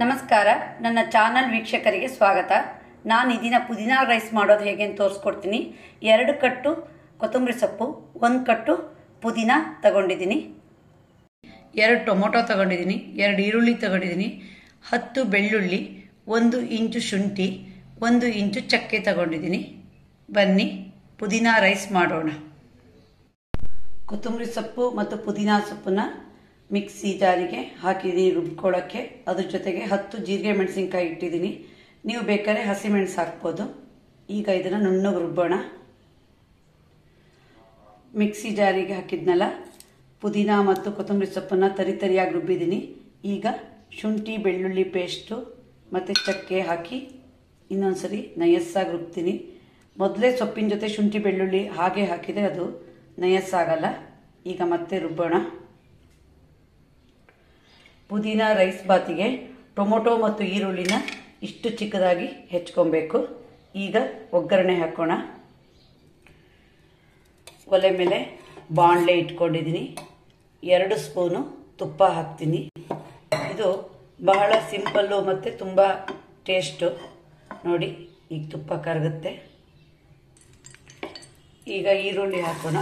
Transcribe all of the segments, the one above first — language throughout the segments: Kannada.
ನಮಸ್ಕಾರ, ನನ್ನ ಚಾನಲ್ ವೀಕ್ಷಕರಿಗೆ ಸ್ವಾಗತ. ನಾನು ಇದಿನ ದಿನ ಪುದೀನ ರೈಸ್ ಮಾಡೋದು ಹೇಗೆ ಅಂತ ತೋರಿಸ್ಕೊಡ್ತೀನಿ. ಎರಡು ಕಟ್ಟು ಕೊತ್ತಂಬರಿ ಸೊಪ್ಪು, ಒಂದು ಕಟ್ಟು ಪುದೀನ ತಗೊಂಡಿದ್ದೀನಿ. ಎರಡು ಟೊಮೊಟೊ ತಗೊಂಡಿದ್ದೀನಿ, ಎರಡು ಈರುಳ್ಳಿ ತಗೊಂಡಿದ್ದೀನಿ, ಹತ್ತು ಬೆಳ್ಳುಳ್ಳಿ, ಒಂದು ಇಂಚು ಶುಂಠಿ, ಒಂದು ಇಂಚು ಚಕ್ಕೆ ತಗೊಂಡಿದ್ದೀನಿ. ಬನ್ನಿ, ಪುದೀನ ರೈಸ್ ಮಾಡೋಣ. ಕೊತ್ತಂಬರಿ ಸೊಪ್ಪು ಮತ್ತು ಪುದೀನ ಸೊಪ್ಪನ್ನ ಮಿಕ್ಸಿ ಜಾರಿಗೆ ಹಾಕಿದ್ದೀನಿ ರುಬ್ಕೊಳ್ಳೋಕ್ಕೆ. ಅದ್ರ ಜೊತೆಗೆ ಹತ್ತು ಜೀರಿಗೆ ಮೆಣಸಿನ್ಕಾಯಿ ಇಟ್ಟಿದ್ದೀನಿ ನೀವು ಬೇಕಾದ್ರೆ ಹಸಿಮೆಣಸು ಹಾಕ್ಬೋದು. ಈಗ ಇದನ್ನು ನುಣ್ಣಗೆ ರುಬ್ಬೋಣ. ಮಿಕ್ಸಿ ಜಾರಿಗೆ ಹಾಕಿದ್ನಲ್ಲ, ಪುದೀನ ಮತ್ತು ಕೊತ್ತಂಬರಿ ಸೊಪ್ಪನ್ನು ತರಿ ತರಿಯಾಗಿ ರುಬ್ಬಿದ್ದೀನಿ ಈಗ ಶುಂಠಿ, ಬೆಳ್ಳುಳ್ಳಿ ಪೇಸ್ಟು ಮತ್ತು ಚಕ್ಕೆ ಹಾಕಿ ಇನ್ನೊಂದ್ಸರಿ ನಯಸ್ಸಾಗಿ ರುಬ್ತೀನಿ. ಮೊದಲೇ ಸೊಪ್ಪಿನ ಜೊತೆ ಶುಂಠಿ, ಬೆಳ್ಳುಳ್ಳಿ ಹಾಗೆ ಹಾಕಿದರೆ ಅದು ನಯಸ್ಸಾಗಲ್ಲ. ಈಗ ಮತ್ತೆ ರುಬ್ಬೋಣ. ಪುದೀನ ರೈಸ್ ಬಾತಿಗೆ ಟೊಮೊಟೊ ಮತ್ತು ಈರುಳ್ಳಿನ ಇಷ್ಟು ಚಿಕ್ಕದಾಗಿ ಹೆಚ್ಕೊಬೇಕು. ಈಗ ಒಗ್ಗರಣೆ ಹಾಕೋಣ. ಒಲೆ ಮೇಲೆ ಬಾಣಲೆ ಇಟ್ಕೊಂಡಿದ್ದೀನಿ. ಎರಡು ಸ್ಪೂನು ತುಪ್ಪ ಹಾಕ್ತೀನಿ. ಇದು ಬಹಳ ಸಿಂಪಲ್ಲು ಮತ್ತು ತುಂಬ ಟೇಸ್ಟು. ನೋಡಿ, ಈಗ ತುಪ್ಪ ಕರಗುತ್ತೆ. ಈಗ ಈರುಳ್ಳಿ ಹಾಕೋಣ.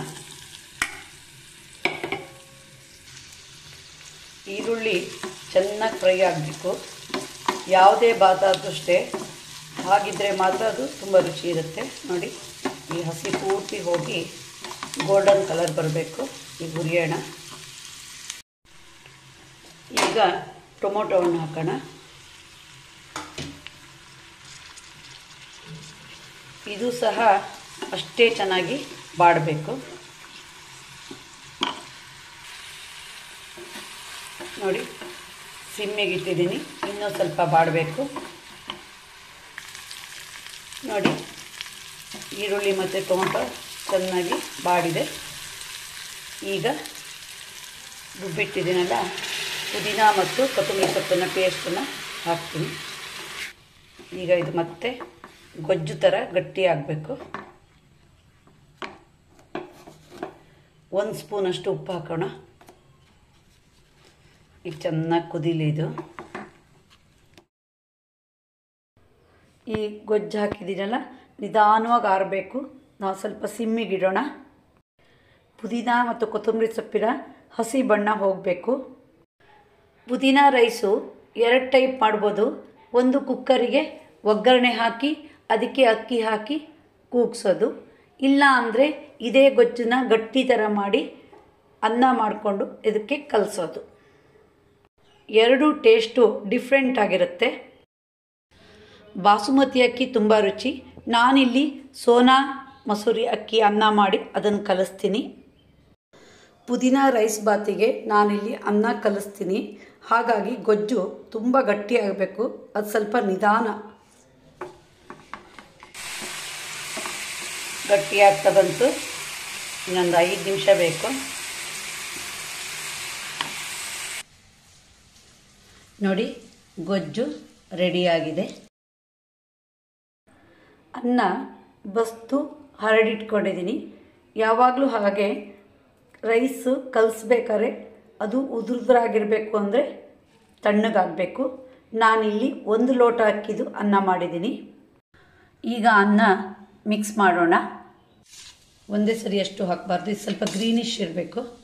ಈರುಳ್ಳಿ ಚೆನ್ನಾಗಿ ಫ್ರೈ ಆಗಬೇಕು. ಯಾವುದೇ ಬಾತಾದಷ್ಟೇ ಅಷ್ಟೇ. ಹಾಗಿದ್ರೆ ಮಾತ್ರ ಅದು ತುಂಬ ರುಚಿ ಇರುತ್ತೆ. ನೋಡಿ, ಈ ಹಸಿ ಪೂರ್ತಿ ಹೋಗಿ ಗೋಲ್ಡನ್ ಕಲರ್ ಬರಬೇಕು ಈ ಹುರಿಯೋಣ ಈಗ ಟೊಮೊಟೊವನ್ನು ಹಾಕೋಣ. ಇದು ಸಹ ಅಷ್ಟೇ ಚೆನ್ನಾಗಿ ಬಾಡಬೇಕು. ನೋಡಿ ಸಿಮ್ಮಿಗೆ ಇಟ್ಟಿದ್ದೀನಿ ಇನ್ನೂ ಸ್ವಲ್ಪ ಬಾಡಬೇಕು. ನೋಡಿ, ಈರುಳ್ಳಿ ಮತ್ತು ಟೊಮೊಟೊ ಚೆನ್ನಾಗಿ ಬಾಡಿದೆ. ಈಗ ರುಬ್ಬಿಟ್ಟಿದ್ದೀನಲ್ಲ, ಪುದೀನ ಮತ್ತು ಕೊತ್ತಂಬರಿ ಸೊಪ್ಪನ್ನು ಪೇಸ್ಟನ್ನು ಹಾಕ್ತೀನಿ. ಈಗ ಇದು ಮತ್ತೆ ಗೊಜ್ಜು ಥರ ಗಟ್ಟಿ ಆಗಬೇಕು. ಒಂದು ಸ್ಪೂನಷ್ಟು ಉಪ್ಪು ಹಾಕೋಣ. ಚೆನ್ನಾಗಿ ಕುದೀಲಿ ಇದು. ಈ ಗೊಜ್ಜು ಹಾಕಿದ್ದೀನಲ್ಲ, ನಿಧಾನವಾಗಿ ಆರಬೇಕು. ನಾವು ಸ್ವಲ್ಪ ಸಿಮ್ಮಿಗಿಡೋಣ ಪುದೀನ ಮತ್ತು ಕೊತ್ತಂಬರಿ ಸೊಪ್ಪಿನ ಹಸಿ ಬಣ್ಣ ಹೋಗಬೇಕು. ಪುದೀನ ರೈಸು ಎರಡು ಟೈಪ್ ಮಾಡ್ಬೋದು. ಒಂದು ಕುಕ್ಕರಿಗೆ ಒಗ್ಗರಣೆ ಹಾಕಿ, ಅದಕ್ಕೆ ಅಕ್ಕಿ ಹಾಕಿ ಕೂಗ್ಸೋದು. ಇಲ್ಲ ಅಂದರೆ ಇದೇ ಗೊಜ್ಜನ್ನ ಗಟ್ಟಿ ಥರ ಮಾಡಿ ಅನ್ನ ಮಾಡಿಕೊಂಡು ಇದಕ್ಕೆ ಕಲಸೋದು. ಎರಡೂ ಟೇಸ್ಟು ಡಿಫ್ರೆಂಟ್ ಆಗಿರುತ್ತೆ. ಬಾಸುಮತಿ ಅಕ್ಕಿ ತುಂಬ ರುಚಿ. ನಾನಿಲ್ಲಿ ಸೋನಾ ಮಸೂರಿ ಅಕ್ಕಿ ಅನ್ನ ಮಾಡಿ ಅದನ್ನು ಕಲಿಸ್ತೀನಿ. ಪುದೀನ ರೈಸ್ ಬಾತಿಗೆ ನಾನಿಲ್ಲಿ ಅನ್ನ ಕಲಿಸ್ತೀನಿ. ಹಾಗಾಗಿ ಗೊಜ್ಜು ತುಂಬ ಗಟ್ಟಿಯಾಗಬೇಕು. ಅದು ಸ್ವಲ್ಪ ನಿಧಾನ. ಗಟ್ಟಿಯಾಗ್ತಾ ಬಂತು. ಇನ್ನೊಂದು ಐದು ನಿಮಿಷ ಬೇಕು. ನೋಡಿ, ಗೊಜ್ಜು ರೆಡಿಯಾಗಿದೆ. ಅನ್ನ ಬಸ್ತು ಹರಡಿಟ್ಕೊಂಡಿದ್ದೀನಿ. ಯಾವಾಗಲೂ ಹಾಗೆ ರೈಸು ಕಲಿಸ್ಬೇಕಾದ್ರೆ ಅದು ಉದುರುದ್ರಾಗಿರಬೇಕು ಅಂದರೆ ತಣ್ಣಗಾಗಬೇಕು. ನಾನಿಲ್ಲಿ ಒಂದು ಲೋಟ ಅಕ್ಕಿದು ಅನ್ನ ಮಾಡಿದ್ದೀನಿ. ಈಗ ಅನ್ನ ಮಿಕ್ಸ್ ಮಾಡೋಣ. ಒಂದೇ ಸರಿ ಅಷ್ಟು ಹಾಕಬಾರ್ದು. ಇದು ಸ್ವಲ್ಪ ಗ್ರೀನಿಶ್ ಇರಬೇಕು.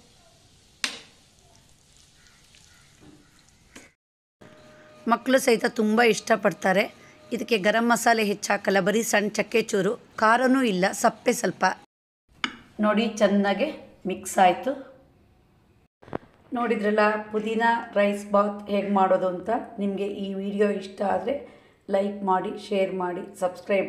ಮಕ್ಕಳು ಸಹಿತ ತುಂಬ ಇಷ್ಟಪಡ್ತಾರೆ. ಇದಕ್ಕೆ ಗರಂ ಮಸಾಲೆ ಹೆಚ್ಚಾಕಲ್ಲ, ಬರೀ ಸಣ್ಣ ಚಕ್ಕೆ ಚೂರು, ಖಾರನೂ ಇಲ್ಲ, ಸಪ್ಪೆ ಸ್ವಲ್ಪ. ನೋಡಿ, ಚೆನ್ನಾಗೆ ಮಿಕ್ಸ್ ಆಯಿತು. ನೋಡಿದ್ರಲ್ಲ, ಪುದೀನ ರೈಸ್ ಬಾತ್ ಹೇಗೆ ಮಾಡೋದು ಅಂತ? ನಿಮಗೆ ಈ ವಿಡಿಯೋ ಇಷ್ಟ ಆದರೆ ಲೈಕ್ ಮಾಡಿ, ಶೇರ್ ಮಾಡಿ, ಸಬ್ಸ್ಕ್ರೈಬ್